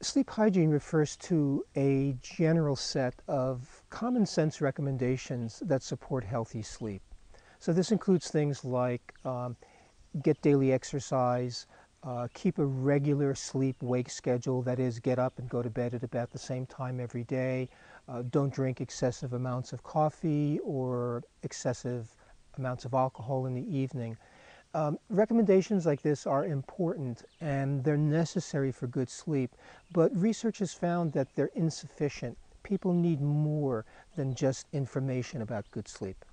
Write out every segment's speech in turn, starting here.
Sleep hygiene refers to a general set of common sense recommendations that support healthy sleep. So this includes things like um, get daily exercise, uh, keep a regular sleep-wake schedule, that is, get up and go to bed at about the same time every day, uh, don't drink excessive amounts of coffee or excessive amounts of alcohol in the evening. Um, recommendations like this are important and they're necessary for good sleep, but research has found that they're insufficient. People need more than just information about good sleep.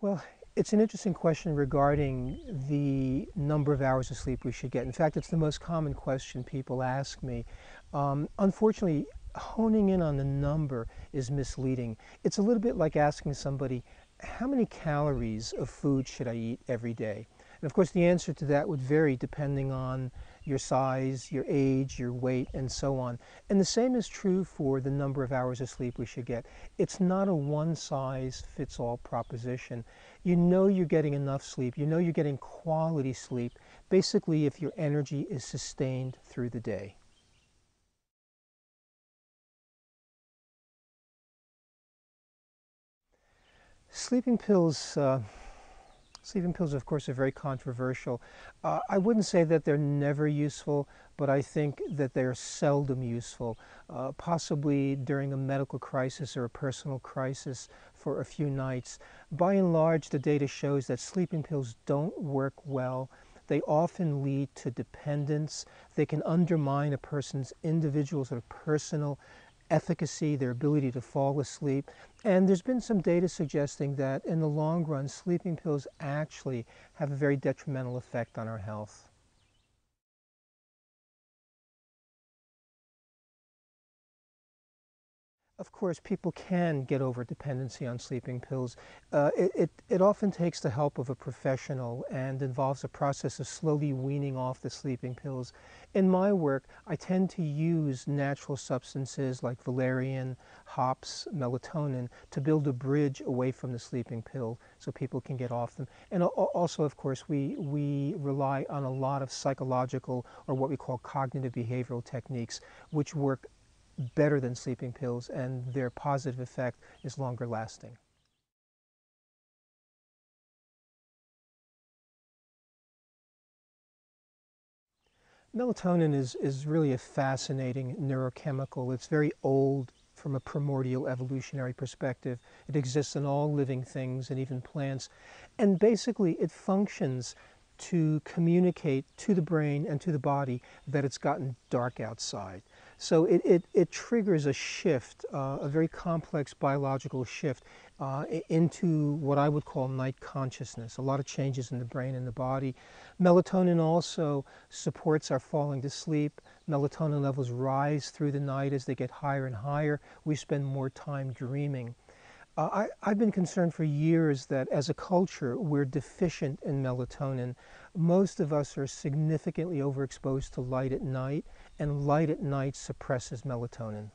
Well, it's an interesting question regarding the number of hours of sleep we should get. In fact, it's the most common question people ask me. Um, unfortunately, honing in on the number is misleading. It's a little bit like asking somebody, how many calories of food should I eat every day? And of course, the answer to that would vary depending on your size, your age, your weight, and so on. And the same is true for the number of hours of sleep we should get. It's not a one size fits all proposition. You know you're getting enough sleep, you know you're getting quality sleep, basically, if your energy is sustained through the day. Sleeping pills. Uh, Sleeping pills, of course, are very controversial. Uh, I wouldn't say that they're never useful, but I think that they're seldom useful, uh, possibly during a medical crisis or a personal crisis for a few nights. By and large, the data shows that sleeping pills don't work well. They often lead to dependence. They can undermine a person's individual sort of personal efficacy, their ability to fall asleep. And there's been some data suggesting that in the long run, sleeping pills actually have a very detrimental effect on our health. Of course, people can get over dependency on sleeping pills. Uh, it, it, it, often takes the help of a professional and involves a process of slowly weaning off the sleeping pills. In my work, I tend to use natural substances like valerian, hops, melatonin to build a bridge away from the sleeping pill so people can get off them. And also, of course, we, we rely on a lot of psychological or what we call cognitive behavioral techniques, which work better than sleeping pills and their positive effect is longer lasting. Melatonin is, is really a fascinating neurochemical. It's very old from a primordial evolutionary perspective. It exists in all living things and even plants. And basically, it functions to communicate to the brain and to the body that it's gotten dark outside. So it, it, it triggers a shift, uh, a very complex biological shift uh, into what I would call night consciousness, a lot of changes in the brain and the body. Melatonin also supports our falling to sleep. Melatonin levels rise through the night as they get higher and higher. We spend more time dreaming. Uh, I, have been concerned for years that as a culture we're deficient in melatonin. Most of us are significantly overexposed to light at night, and light at night suppresses melatonin.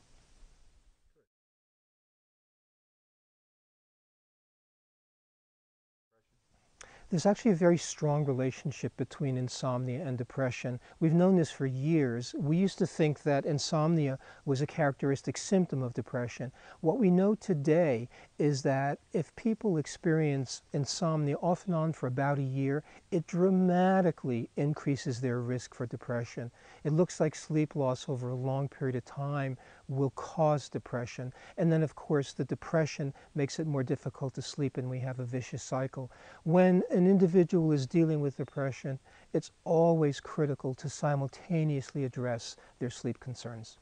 There's actually a very strong relationship between insomnia and depression. We've known this for years. We used to think that insomnia was a characteristic symptom of depression. What we know today is that if people experience insomnia off and on for about a year, it dramatically increases their risk for depression. It looks like sleep loss over a long period of time will cause depression. And then, of course, the depression makes it more difficult to sleep, and we have a vicious cycle. When an individual is dealing with depression, it's always critical to simultaneously address their sleep concerns.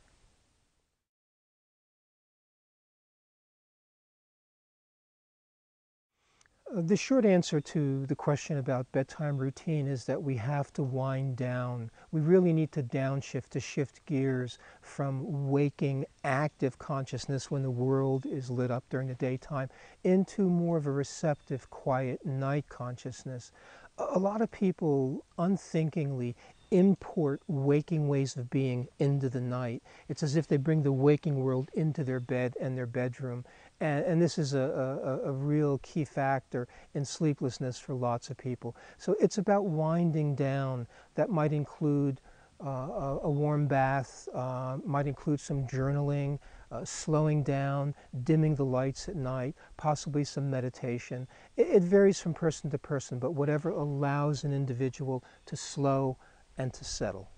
The short answer to the question about bedtime routine is that we have to wind down. We really need to downshift, to shift gears from waking, active consciousness when the world is lit up during the daytime into more of a receptive, quiet night consciousness. A lot of people unthinkingly import waking ways of being into the night. It's as if they bring the waking world into their bed and their bedroom. And, and this is a, a, a, real key factor in sleeplessness for lots of people. So it's about winding down. That might include uh, a, warm bath, uh, might include some journaling, uh, slowing down, dimming the lights at night, possibly some meditation. It, it varies from person to person, but whatever allows an individual to slow and to settle.